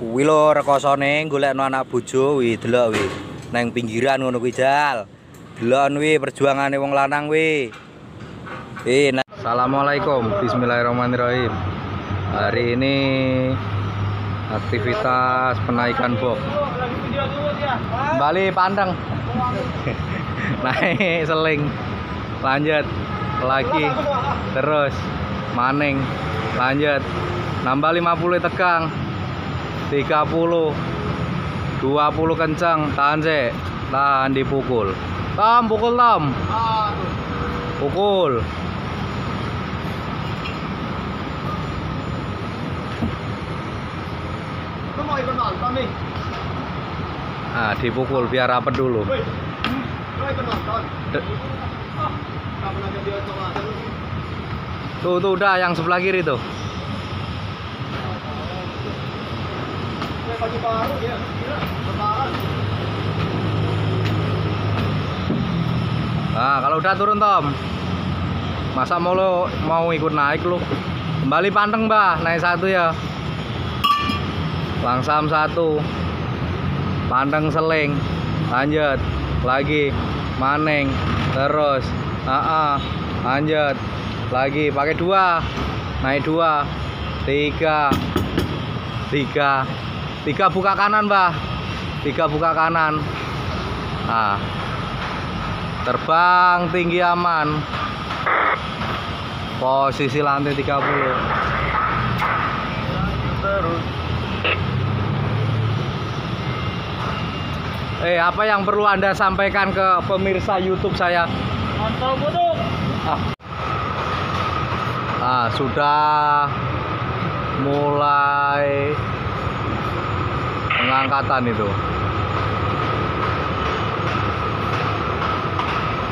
Kuwi lho rekosone golekno anak bojo wi delok wi. Nang pinggiran ngono kuwi jal. Delok wi perjuangane wong lanang wi. Eh. Assalamualaikum. Bismillahirrahmanirrahim. Hari ini aktivitas penaikan box. Kembali pandang. Naik seling. Lanjut lagi terus maning lanjut nambah 50 tegang 30 20 kencang tahan sih tahan dipukul. Tom pukul tom pukul. Nah dipukul biar rapet dulu. Tuh tuh udah yang sebelah kiri tuh Nah kalau udah turun tom. Masa mau lo mau ikut naik lu? Kembali panteng mbah. Naik satu ya. Langsam satu. Panteng seling. Lanjut. Lagi. Maning terus. Ah lanjut. Lagi. Pakai dua. Naik dua. Tiga. Tiga tiga buka kanan mbah. Tiga buka kanan. Ah. Terbang tinggi aman. Posisi lantai 30 terus eh apa yang perlu anda sampaikan ke pemirsa YouTube saya? Mantap ah, ah sudah mulai pengangkatan itu.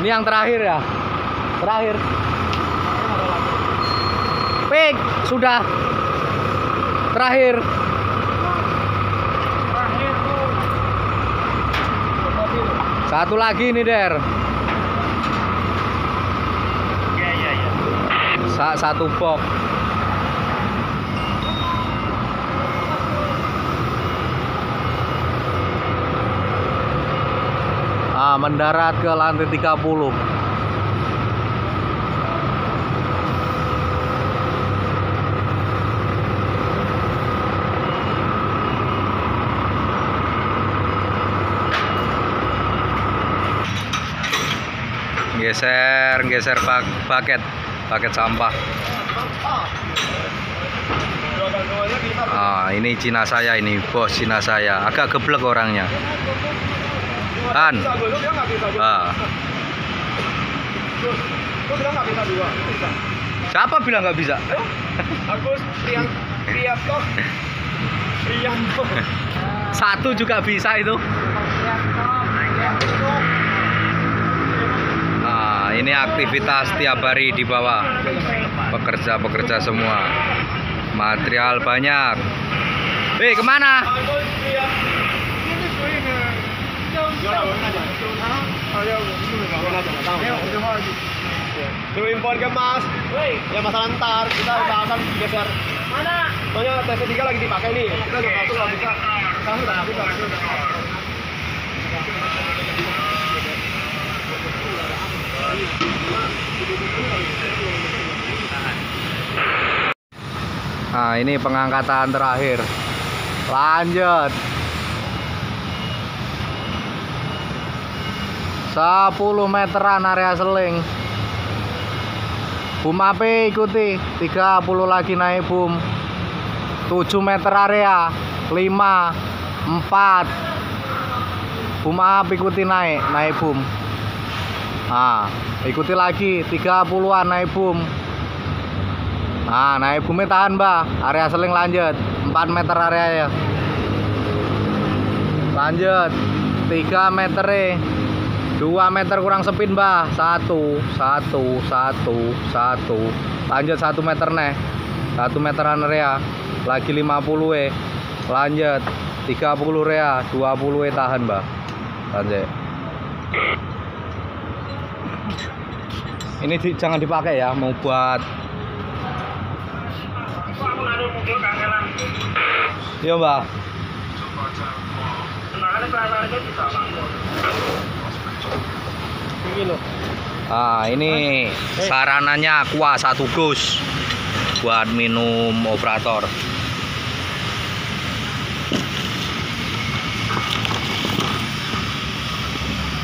Ini yang terakhir ya. Terakhir. Pik sudah. Terakhir. Satu lagi nih der. Sa- satu box mendarat ke lantai 30 geser geser bak paket paket sampah Ah. Ah, ini Cina saya ini, bos Cina saya. Agak geblek orangnya. Kan? Bisa. Ah, bilang nggak bisa dua. Bisa. siapa bilang nggak bisa? Agus, Priang. Satu juga bisa itu. Ah, ini aktivitas tiap hari di bawah. Pekerja-pekerja semua. Material banyak. Hei, ke mana? Agus. Ini swing. Ayo, Lu impor ke mas, ya masalah ntar kita usahakan geser. Mana? Soalnya TC3 lagi dipakai nih, kita udah satu nggak bisa. Satu nggak bisa. Nah, ini pengangkatan terakhir. Lanjut. 10 meteran area seling. Boom api ikuti. 30 lagi naik boom. 7 meter area. 5 4 Boom api ikuti naik, naik boom. Nah, ikuti lagi 30-an naik boom. Nah, naik bumi tahan, Mbah. Area seling lanjut. 4 meter area ya. Lanjut. 3 meter eh. 2 meter kurang sepin, Mbah. 1 1 1 1. Lanjut 1 meter nih. 1 meteran area. Lagi 50 eh. Lanjut. 30 area, 20 eh tahan, Mbah. Lanjut. Ini di- jangan dipakai ya, mau buat Iya, Mbak. Ah, ini sarananya kuah satu dus buat minum operator.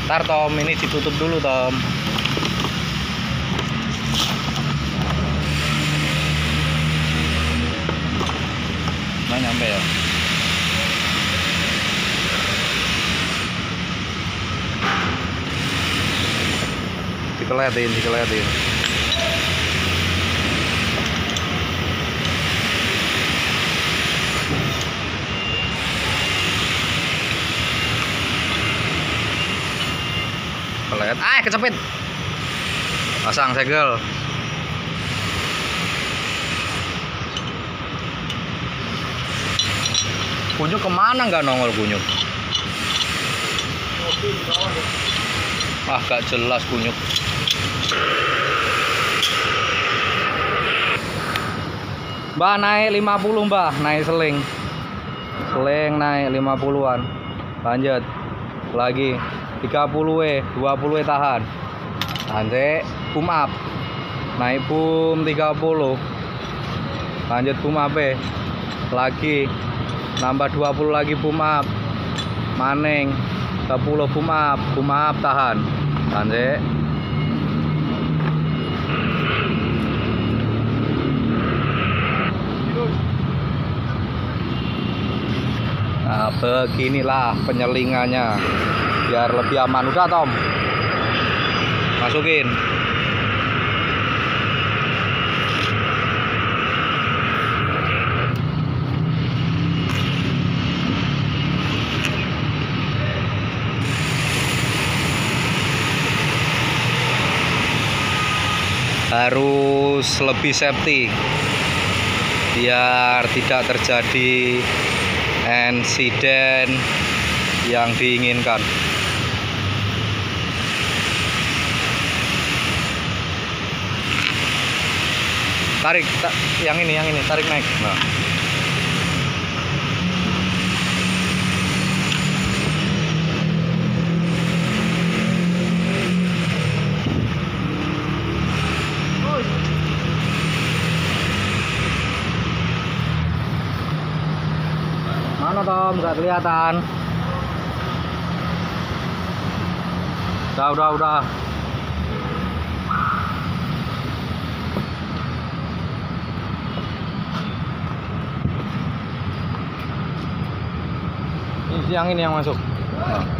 Ntar Tom, ini ditutup dulu Tom. Nah nyampe ya. Dikeletin, dikeletin. Pelet. Ah, kecepit. Pasang segel. Kunyuk ke mana nggak nongol kunyuk? Ah, gak jelas kunyuk. Mbak naik 50 mbak, naik seling. Seling naik 50-an. Lanjut. Lagi 30 W, 20 W tahan. Lanjut boom up. Naik boom 30. Lanjut boom up E. Lagi nambah 20 lagi boom up. Maning 10 boom up, boom up tahan. Lanjut. Nah, beginilah penyelingannya biar lebih aman. Udah, Tom. Masukin. Harus lebih safety biar tidak terjadi insiden yang diinginkan. Tarik, ta- yang ini, yang ini, tarik naik. Nah. Mana Tom? Gak kelihatan. Udah, udah, udah. Ini yang ini yang masuk. Nah.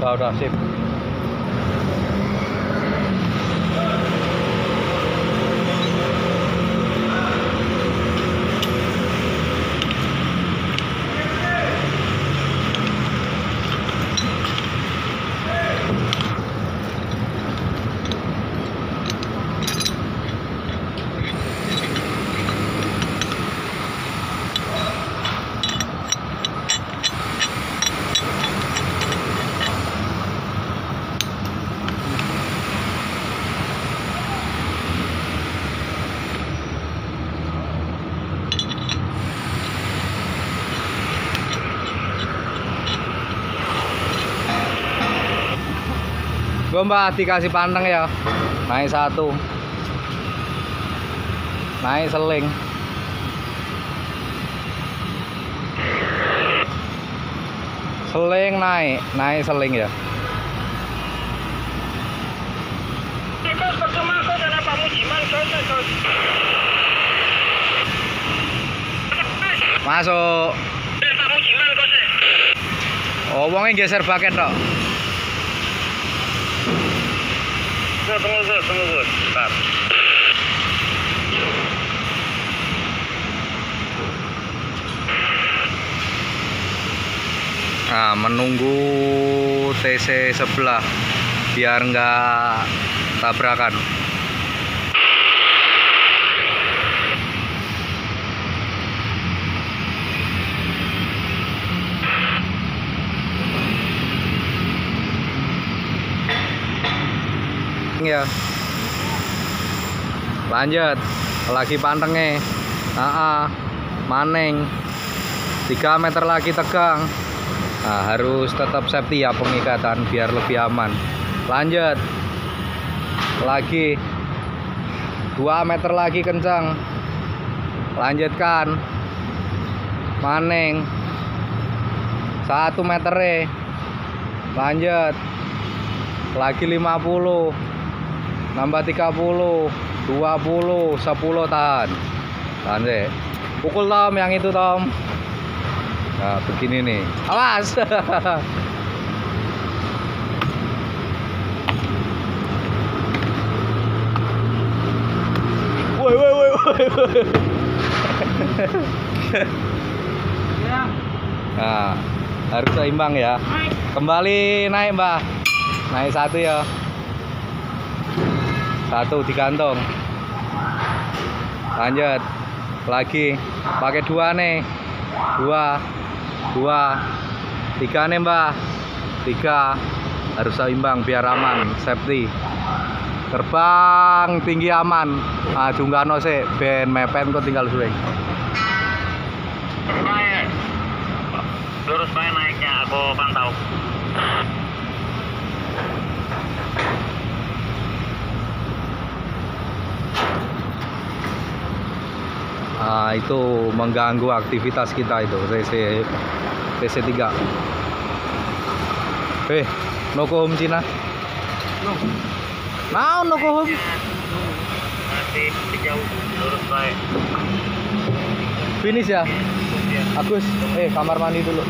Udah, udah, Gue mbak dikasih panteng ya Naik satu Naik seling Seling naik Naik seling ya Masuk Oh wongnya geser baket tunggu, tunggu, Bentar. Nah, menunggu TC sebelah biar nggak tabrakan. Ya lanjut. Lagi pantengnya. Aa, maning. 3 meter lagi tegang. Nah, harus tetap safety ya pengikatan biar lebih aman. Lanjut. Lagi. 2 meter lagi kencang. Lanjutkan. Maning. 1 meter lanjut. Lagi 50 nambah 30 20 10 tahan. Tahan deh pukul Tom yang itu Tom. Nah begini nih. Awas! Woi woi woi woi nah harus seimbang ya. Kembali naik mbah naik satu ya satu digantung lanjut. Lagi. Pakai dua nih. Dua. Dua. Tiga nih mbak. Tiga. Harus seimbang biar aman. Safety. Terbang tinggi aman. Ah junggano sih. Ben mepen kok tinggal suwe. Lurus baik naiknya, aku pantau. Ah itu mengganggu aktivitas kita itu TC TC 3 eh no go home Cina No. Nah, no go home Masih jauh, lurus baik. finish ya Ya. Agus eh kamar mandi dulu